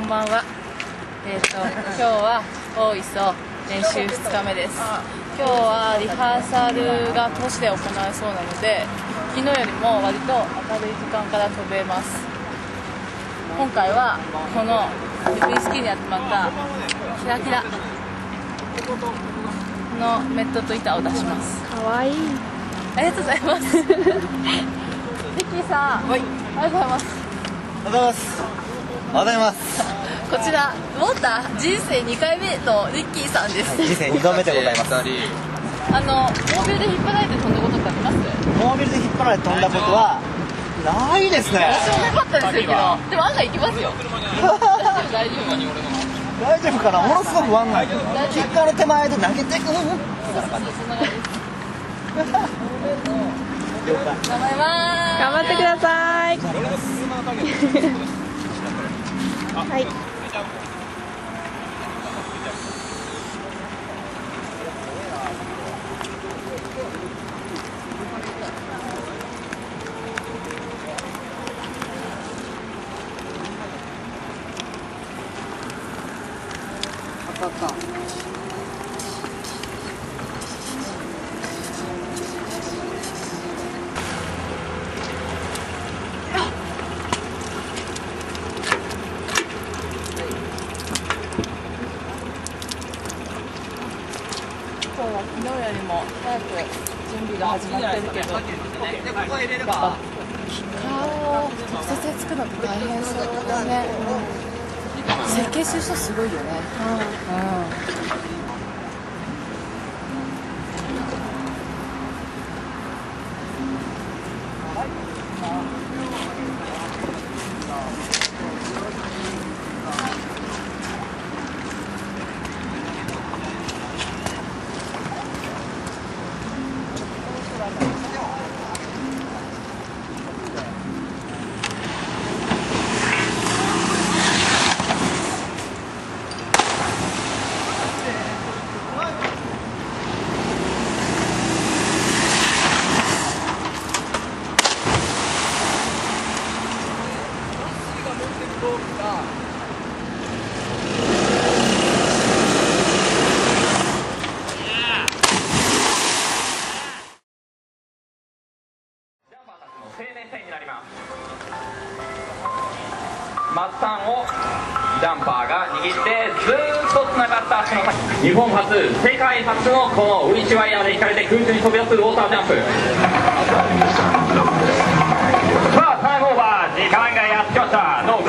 んばんは。えっ、と今日は大磯練習2日目です。今日はリハーサルが都市で行われそうなので、昨日よりも割と明るい時間から飛べます。今回はこのリブリスキーに集まったキラキラのメットと板を出します。かわいいありがとうございます。リッキーさん、はいありがとうございます。おはようございます。おはようございます。こちらウォーター人生2回目のリッキーさんです、人生2度目でございます。あのモービルで引っ張られて飛んだことってあります？モービルで引っ張られて飛んだことはないですね。私もなかったですけどでも案外行きますよ大丈夫大丈夫大丈夫かな？ものすごくワンナイト。キッカーの手前で投げてく。そうそうそんな感じです了解。頑張ります頑張ってくださいはい今日は昨日よりも早く準備が始まってるけどキッカーを直接つくのって大変そうだね、設計する人すごいよね。うん。うん。なります末端をジャンパーが握ってずーっとつながった足の先日本初世界初のこのウィッチワイヤーで引かれて空中に飛び出すウォータージャンプ。さあタイムオーバー。時間がやってきました。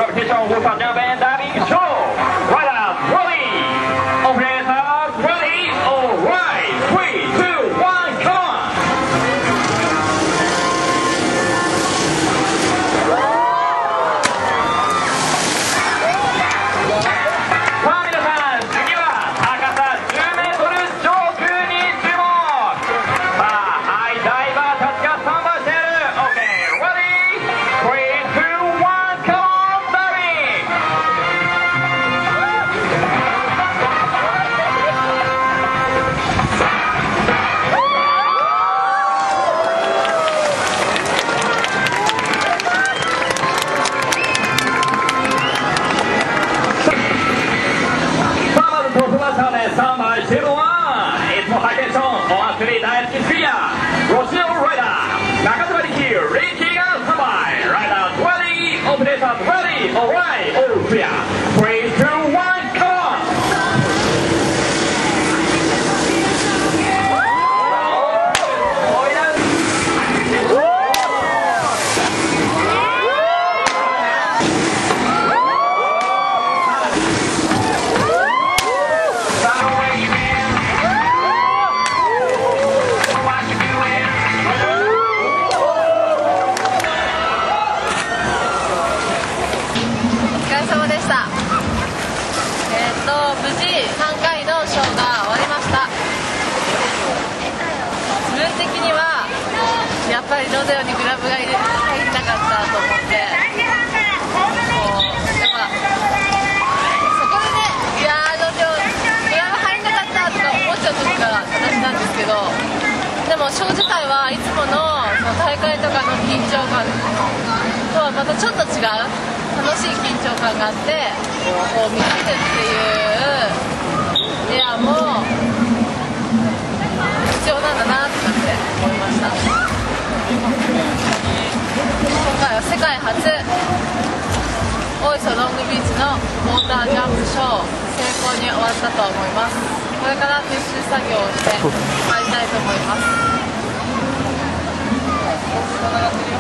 ぱりロゼオにグラブが入れ入りたかったと思って。こう。やっぱそこでねいやーロゼオグラブ入んなかったとか思っちゃう時が私なんですけど。でもショー自体はいつものその大会とかの緊張感とはまたちょっと違う。楽しい緊張感があってこう見せるっていう世界初大磯ロングビーチのウォータージャンプショー成功に終わったと思います。これから撤収作業をして帰りたいと思います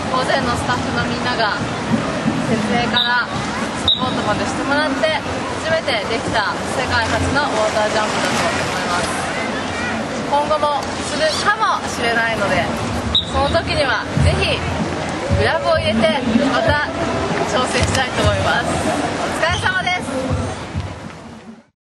大勢のスタッフのみんなが設営からサポートまでしてもらって初めてできた世界初のウォータージャンプだと思います。今後もするかもしれないのでその時にはぜひグラブを入れてまた挑戦したいと思います。お疲れ様